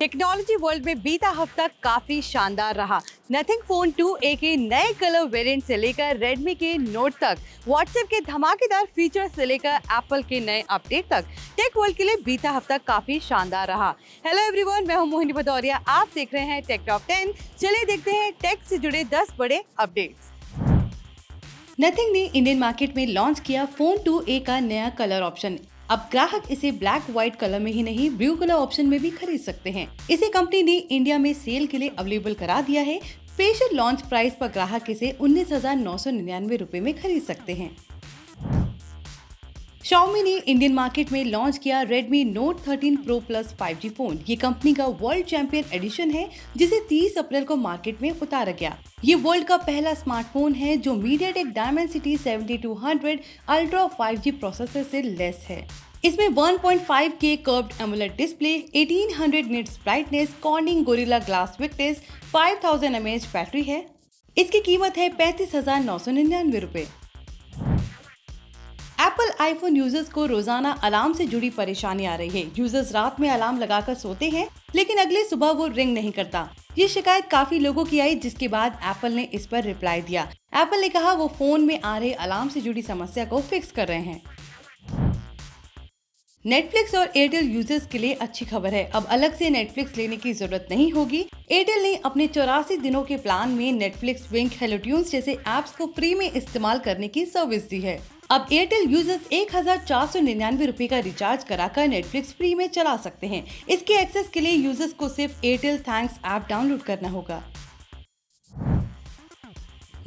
Technology world में बीता हफ़्ता काफ़ी शानदार रहा। नथिंग फ़ोन 2A के नए कलर वेरिएंट से लेकर रेडमी के नोट तक व्हाट्सएप के धमाकेदार फीचर से लेकर एप्पल के नए अपडेट तक टेक वर्ल्ड के लिए बीता हफ़्ता काफ़ी शानदार रहा। हेलो एवरीवन मैं हूँ मोहिनी भदौरिया। आप देख रहे हैं टेक टॉप 10 चलिए देखते हैं टेक से जुड़े 10 बड़े अपडेट्स नथिंग ने इंडियन मार्केट में लॉन्च किया फ़ोन 2A का नया कलर ऑप्शन अब ग्राहक इसे ब्लैक व्हाइट कलर में ही नहीं ब्लू कलर ऑप्शन में भी खरीद सकते हैं। इसे कंपनी ने इंडिया में सेल के लिए अवेलेबल करा दिया है। स्पेशल लॉन्च प्राइस पर ग्राहक इसे उन्नीस हज़ार नौ सौ निन्यानवे रूपए में खरीद सकते हैं। Xiaomi ने इंडियन मार्केट में लॉन्च किया Redmi Note 13 Pro Plus 5G phone ये कंपनी का वर्ल्ड चैंपियन एडिशन है, जिसे 30 अप्रैल को मार्केट में उतारा गया। ये वर्ल्ड का पहला स्मार्टफ़ोन है जो MediaTek Dimensity 7200 ultra 5G processor से लेस है। इसमें 1.5 K curved AMOLED display 1800 nits brightness Corning Gorilla Glass Victus 5000 mAh battery है। इसकी कीमत है पैंतीस हज़ार नौ सौ निन्यानवे रूपए। एप्पल आईफोन यूज़र्स को रोज़ाना अलार्म से जुड़ी परेशानी आ रही है। यूज़र्स रात में अलार्म लगाकर सोते हैं, लेकिन अगले सुबह वो रिंग नहीं करता। ये शिकायत काफ़ी लोगों की आई, जिसके बाद एप्पल ने इस पर रिप्लाई दिया। एप्पल ने कहा, वो फ़ोन में आ रहे अलार्म से जुड़ी समस्या को फिक्स कर रहे हैं. नेटफ्लिक्स और एयरटेल यूज़र्स के लिए अच्छी खबर है। अब अलग से नेटफ्लिक्स लेने की ज़रूरत नहीं होगी। एयरटेल ने अपने चौरासी दिनों के प्लान में नेटफ्लिक्स विंक हेलोट्यून्स जैसे एप्स को फ्री में इस्तेमाल करने की सर्विस दी है। अब एयरटेल यूज़र्स एक हज़ार चार सौ निन्यानवे रूपए का रिचार्ज कराकर नेटफ्लिक्स फ्री में चला सकते हैं। इसके एक्सेस के लिए यूज़र्स को सिर्फ़ एयरटेल थैंक्स ऐप डाउनलोड करना होगा।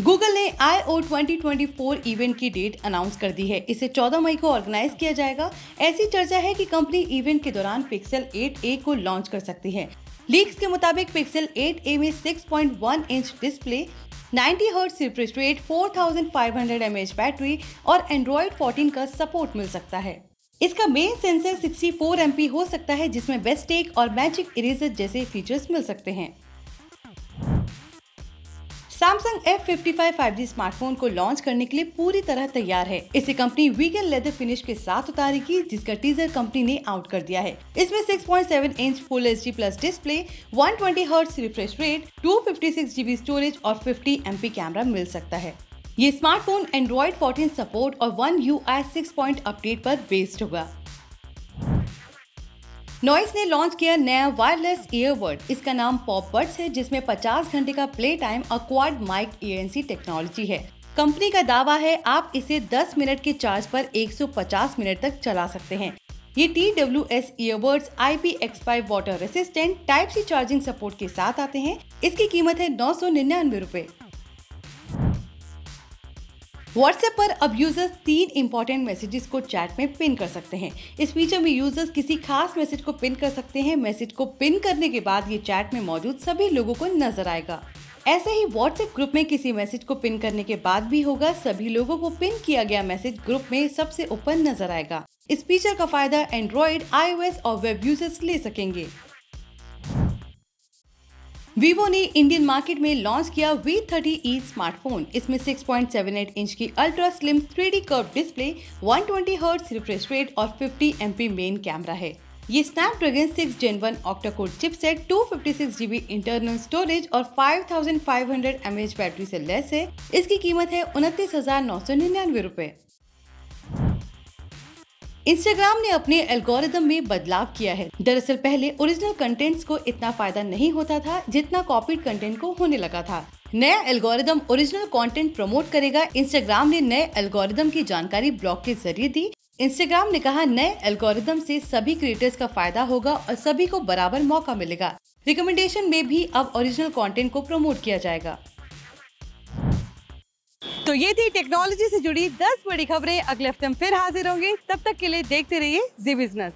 गूगल ने आई ओ ट्वेंटी इवेंट की डेट अनाउंस कर दी है। इसे 14 मई को ऑर्गेनाइज किया जाएगा। ऐसी चर्चा है कि कंपनी इवेंट के दौरान पिक्सल 8a को लॉन्च कर सकती है। लीक्स के मुताबिक पिक्सल 8a में 6.1 inch display 90 hertz refresh rate 4500 mAh battery और एंड्रॉयड 14 का सपोर्ट मिल सकता है। इसका मेन सेंसर 64 एमपी हो सकता है, जिसमें बेस्ट टेक और मैजिक इरेजर जैसे फीचर्स मिल सकते हैं। सैमसंग F55 5G स्मार्टफ़ोन को लॉन्च करने के लिए पूरी तरह तैयार है। इसे कंपनी वीगन लेदर फिनिश के साथ उतारेगी, जिसका टीजर कंपनी ने आउट कर दिया है। इसमें 6.7 inch full HD plus display 120 hertz refresh rate 256 GB storage और 50 एमपी कैमरा मिल सकता है। ये स्मार्टफ़ोन एंड्रॉइड 14 सपोर्ट और One U I six point update पर बेस्ड होगा। नॉइस ने लॉन्च किया नया वायरलेस ईयरबड इसका नाम पॉप बर्ड्स है, जिसमें 50 घंटे का play time quad mic ENC technology है। कंपनी का दावा है, आप इसे 10 मिनट के चार्ज पर 150 मिनट तक चला सकते हैं। ये T W S earbuds I P X five water resistant type C charging support के साथ आते हैं। इसकी कीमत है नौ सौ निन्यानवे रूपए। व्हाट्सएप पर अब यूज़र्स तीन इंपॉर्टेंट मैसेजेस को चैट में पिन कर सकते हैं। इस फीचर में यूज़र्स किसी खास मैसेज को पिन कर सकते हैं। मैसेज को पिन करने के बाद ये चैट में मौजूद सभी लोगों को नज़र आएगा। ऐसे ही व्हाट्सएप ग्रुप में किसी मैसेज को पिन करने के बाद भी होगा। सभी लोगों को पिन किया गया मैसेज ग्रुप में सबसे ऊपर नज़र आएगा। इस फीचर का फ़ायदा एंड्रॉइड आईओएस और वेब यूज़र्स ले सकेंगे। वीवो ने इंडियन मार्केट में लॉन्च किया V30e स्मार्टफ़ोन इसमें 6.78 इंच की ultra slim 3D curve display 120 hertz refresh rate और 50 एमपी मेन कैमरा है. ये Snapdragon 6 Gen 1 octa core chipset 256 GB internal storage और 5500 mAh बैटरी से लेस है. इसकी कीमत है उनतीस हज़ार नौ सौ निन्यानवे रूपए। इंस्टाग्राम ने अपने एल्गोरिदम में बदलाव किया है। दरअसल पहले ओरिजिनल कंटेंट्स को इतना फ़ायदा नहीं होता था जितना कॉपीड कंटेंट को होने लगा था। नया एल्गोरिदम ओरिजिनल कंटेंट प्रमोट करेगा। इंस्टाग्राम ने नए एल्गोरिदम की जानकारी ब्लॉग के ज़रिए दी। इंस्टाग्राम ने कहा, नए एल्गोरिदम से सभी क्रिएटर्स का फ़ायदा होगा और सभी को बराबर मौका मिलेगा। रिकमेंडेशन में भी अब ओरिजिनल कंटेंट को प्रमोट किया जाएगा। तो ये थी टेक्नोलॉजी से जुड़ी 10 बड़ी खबरें। अगले हफ़्ते हम फिर हाजिर होंगे। तब तक के लिए देखते रहिए जी बिज़नेस